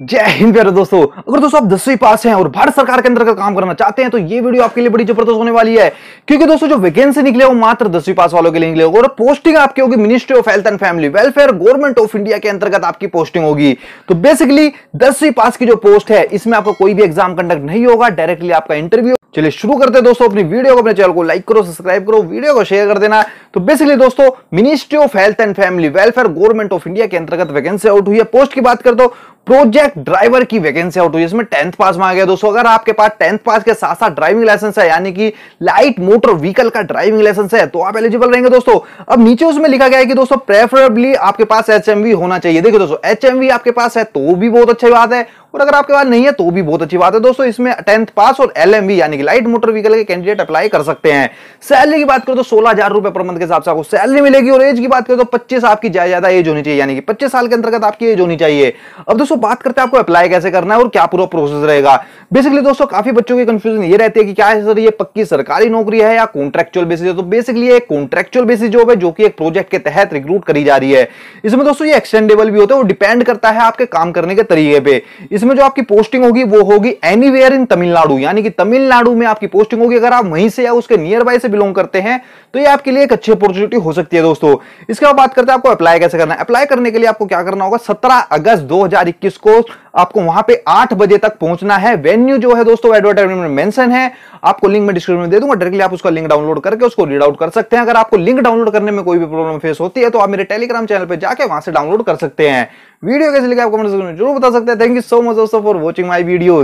जय हिंद प्यारे दोस्तों। अगर दोस्तों आप दसवीं पास हैं और भारत सरकार के अंतर्गत काम करना चाहते हैं तो ये वीडियो आपके लिए बड़ी ज़बरदस्त होने वाली है। क्योंकि दोस्तों जो वैकेंसी निकले वो मात्र दसवीं पास वालों के लिए निकले और पोस्टिंग आपकी होगी ministry of health and family welfare government of India के अंतर्गत आपकी पोस्टिंग होगी। तो बेसिकली दसवीं पास की जो पोस्ट है, इसमें आपको कोई भी एग्ज़ाम कंडक्ट नहीं होगा डायरेक्टली आपका इंटरव्यू चलिए शुरू करते हैं दोस्तों अपनी वीडियो को, अपने चैनल को लाइक करो सब्सक्राइब करो वीडियो को शेयर कर देना। तो बेसिकली दोस्तों ministry of health and family welfare government of India के अंतर्गत वैकेंसी आउट हुई है। पोस्ट की बात कर दो प्रोजेक्ट ड्राइवर की वैकेंसी आउट हुई है इसमें टेंथ पास मांगा गया। दोस्तों, अगर आपके पास टेंथ पास के साथ साथ ड्राइविंग लाइसेंस है, यानी कि लाइट मोटर व्हीकल का ड्राइविंग लाइसेंस है तो आप एलिजिबल रहेंगे दोस्तों। अब नीचे उसमें लिखा गया है कि दोस्तों प्रेफरेबली आपके पास एचएमवी होना चाहिए। देखिए दोस्तों एच आपके पास है तो भी बहुत अच्छी बात है। और अगर आपके पास नहीं है तो भी बहुत अच्छी बात है। दोस्तों, इसमें टेंथ पास और एल यानी कि लाइट मोटर व्हीकल के कैंडिडेट अप्लाई कर सकते हैं। सैलरी की बात करो तो सोलह हज़ार रुपए पर मंथ के हिसाब से आपको सैलरी मिलेगी। और एज की बात करो तो पच्चीस आपकी ज़्यादा एज होनी चाहिए, यानी कि पच्चीस साल के अंतर्गत आपकी एज होनी चाहिए। अब दोस्तों, बात करते हैं आपको अप्लाई कैसे करना है और क्या पूरा प्रोसेस रहेगा। बेसिकली दोस्तों, काफ़ी बच्चों की कंफ्यूजन ये रहती है कि क्या है सर, ये पक्की सरकारी नौकरी है या कॉन्ट्रेक्चुअल बेसिस है? तो बेसिकली एक कॉन्ट्रेक्चुअल बेसिस जॉब है, जो कि एक प्रोजेक्ट के तहत रिक्रूट करी जा रही है। इसमें दोस्तों, ये एक्सटेंडेबल भी होता है वो डिपेंड करता है आपके काम करने के तरीके पे। इसमें जो आपकी पोस्टिंग होगी, वो होगी एनी इन तमिलनाडु यानी कि तमिलनाडु में आपकी पोस्टिंग होगी, अगर आप वहीं से या उसके नियर बाय से बिलोंग करते हैं तो ये आपके लिए एक अच्छी अपॉर्चुनिटी हो सकती है दोस्तों। इसके बाद बात करते हैं आपको अप्लाई कैसे करना है। अप्लाई करने के लिए आपको क्या करना होगा? सत्रह अगस्त दो हज़ार इक्कीस को आपको वहाँ पे आठ बजे तक पहुँचना है। वेन्यू जो है दोस्तों एडवर्टाइजमेंट में मेंशन है। आपको लिंक में डिस्क्रिप्शन में दे दूँगा। डायरेक्टली आप उसका लिंक डाउनलोड करके उसको रीड आउट कर सकते हैं। अगर आपको लिंक डाउनलोड करने में कोई भी प्रॉब्लम फेस होती है तो आप मेरे टेलीग्राम चैनल पर जाकर वहाँ से डाउनलोड कर सकते हैं। वीडियो कैसे लिखा आपको ज़रूर बता सकते हैं। थैंक यू सो मच दोस्तों फॉर वॉचिंग माई वीडियो